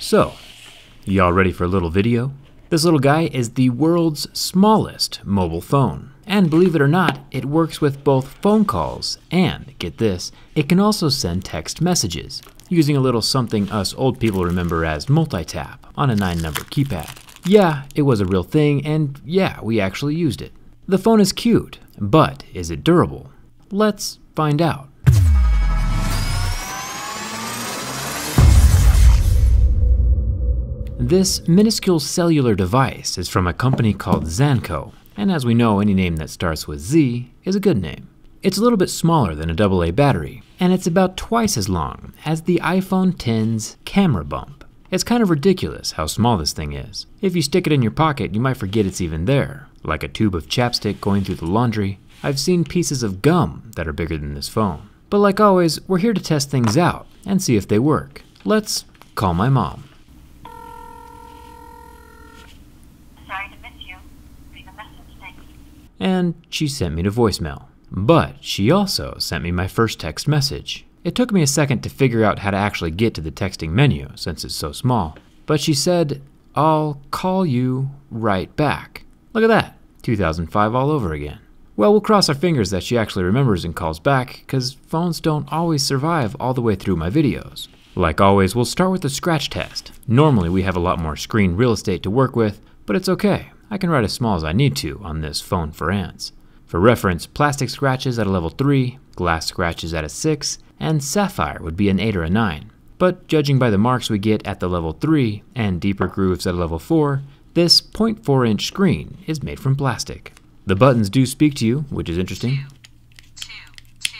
So, y'all ready for a little video? This little guy is the world's smallest mobile phone. And believe it or not, it works with both phone calls and, get this, it can also send text messages using a little something us old people remember as multitap on a 9 number keypad. Yeah, it was a real thing, and yeah, we actually used it. The phone is cute, but is it durable? Let's find out. This minuscule cellular device is from a company called Zanco, and as we know, any name that starts with Z is a good name. It's a little bit smaller than a AA battery, and it's about twice as long as the iPhone X's camera bump. It's kind of ridiculous how small this thing is. If you stick it in your pocket, you might forget it's even there, like a tube of chapstick going through the laundry. I've seen pieces of gum that are bigger than this phone. But like always, we're here to test things out and see if they work. Let's call my mom. Sorry to miss you. Leave a message, thanks. And she sent me to voicemail. But she also sent me my first text message. It took me a second to figure out how to actually get to the texting menu since it's so small. But she said, I'll call you right back. Look at that, 2005 all over again. Well, we'll cross our fingers that she actually remembers and calls back, because phones don't always survive all the way through my videos. Like always, we'll start with the scratch test. Normally, we have a lot more screen real estate to work with, but it's okay. I can write as small as I need to on this phone for ants. For reference, plastic scratches at a level 3, glass scratches at a 6, and sapphire would be an 8 or a 9. But judging by the marks we get at the level 3 and deeper grooves at a level 4, this 0.4 inch screen is made from plastic. The buttons do speak to you, which is interesting. Two, two,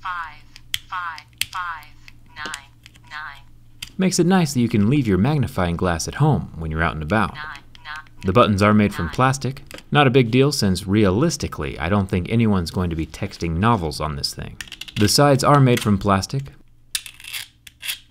five, five, five, nine, nine, Makes it nice that you can leave your magnifying glass at home when you're out and about. nine. The buttons are made from plastic. Not a big deal since realistically, I don't think anyone's going to be texting novels on this thing. The sides are made from plastic.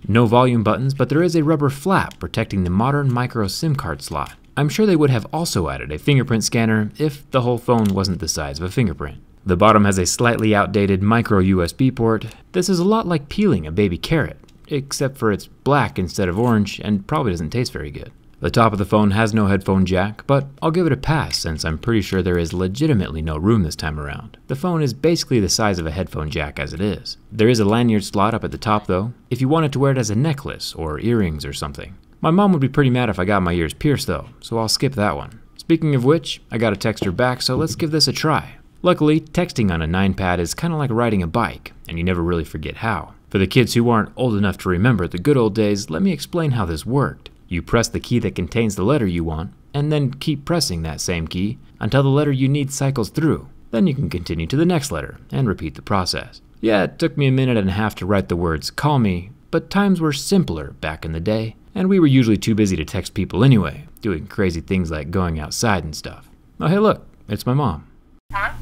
No volume buttons, but there is a rubber flap protecting the modern micro SIM card slot. I'm sure they would have also added a fingerprint scanner if the whole phone wasn't the size of a fingerprint. The bottom has a slightly outdated micro USB port. This is a lot like peeling a baby carrot, except for it's black instead of orange and probably doesn't taste very good. The top of the phone has no headphone jack, but I'll give it a pass since I'm pretty sure there is legitimately no room this time around. The phone is basically the size of a headphone jack as it is. There is a lanyard slot up at the top though, if you wanted to wear it as a necklace or earrings or something. My mom would be pretty mad if I got my ears pierced though, so I'll skip that one. Speaking of which, I got a text her back, so let's give this a try. Luckily, texting on a 9 pad is kind of like riding a bike, and you never really forget how. For the kids who aren't old enough to remember the good old days, let me explain how this worked. You press the key that contains the letter you want, and then keep pressing that same key until the letter you need cycles through. Then you can continue to the next letter and repeat the process. Yeah, it took me a minute and a half to write the words call me, but times were simpler back in the day, and we were usually too busy to text people anyway, doing crazy things like going outside and stuff. Oh, hey, look, it's my mom. Hello?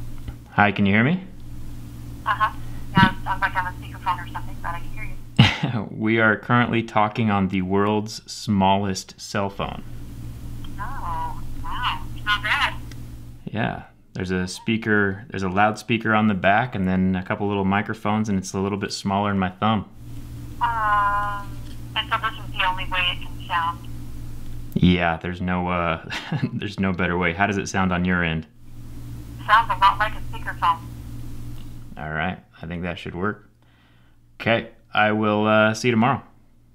Hi, can you hear me? Uh-huh. Yeah, it sounds like I'm on speakerphone or something, but I can hear you. We are currently talking on the world's smallest cell phone. Oh, wow. It's not bad. Yeah, there's a speaker, there's a loudspeaker on the back, and then a couple little microphones, and it's a little bit smaller than my thumb. Um, and so this is the only way it can sound. Yeah, there's no uh, there's no better way. How does it sound on your end? Sounds a lot like a speakerphone. All right, I think that should work. Okay, I will uh, see you tomorrow.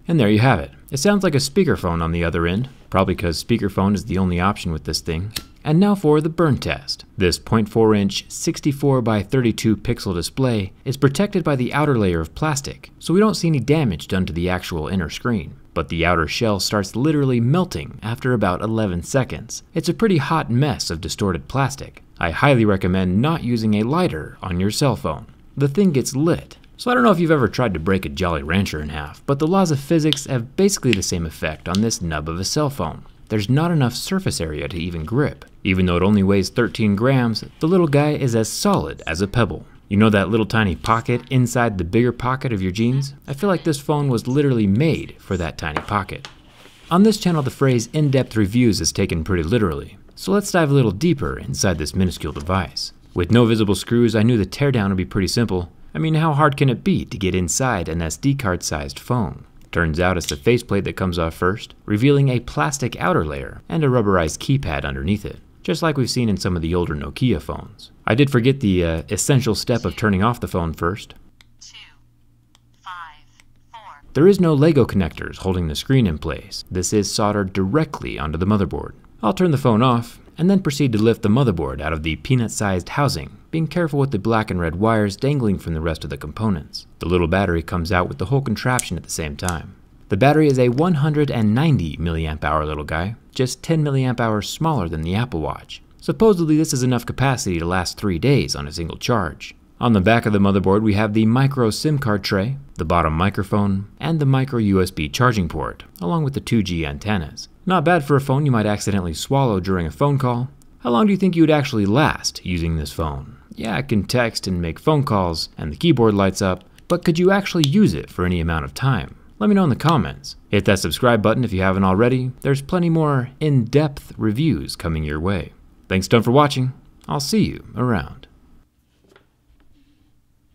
And there you have it. It sounds like a speakerphone on the other end, probably because speakerphone is the only option with this thing. And now for the burn test. This 0.4 inch 64 by 32 pixel display is protected by the outer layer of plastic, so we don't see any damage done to the actual inner screen. But the outer shell starts literally melting after about 11 seconds. It's a pretty hot mess of distorted plastic. I highly recommend not using a lighter on your cell phone. The thing gets lit. So I don't know if you've ever tried to break a Jolly Rancher in half, but the laws of physics have basically the same effect on this nub of a cell phone. There's not enough surface area to even grip. Even though it only weighs 13 grams, the little guy is as solid as a pebble. You know that little tiny pocket inside the bigger pocket of your jeans? I feel like this phone was literally made for that tiny pocket. On this channel, the phrase in depth reviews is taken pretty literally. So let's dive a little deeper inside this minuscule device. With no visible screws, I knew the teardown would be pretty simple. I mean, how hard can it be to get inside an SD card sized phone? Turns out it's the faceplate that comes off first, revealing a plastic outer layer and a rubberized keypad underneath it, just like we've seen in some of the older Nokia phones. I did forget the uh, essential step of turning off the phone first. There is no Lego connectors holding the screen in place. This is soldered directly onto the motherboard. I'll turn the phone off and then proceed to lift the motherboard out of the peanut-sized housing, being careful with the black and red wires dangling from the rest of the components. The little battery comes out with the whole contraption at the same time. The battery is a 190 mAh little guy, just 10 mAh smaller than the Apple Watch. Supposedly this is enough capacity to last 3 days on a single charge. On the back of the motherboard we have the micro SIM card tray, the bottom microphone, and the micro USB charging port, along with the 2G antennas. Not bad for a phone you might accidentally swallow during a phone call. How long do you think you would actually last using this phone? Yeah, it can text and make phone calls, and the keyboard lights up, but could you actually use it for any amount of time? Let me know in the comments. Hit that subscribe button if you haven't already. There's plenty more in-depth reviews coming your way. Thanks ton for watching. I'll see you around.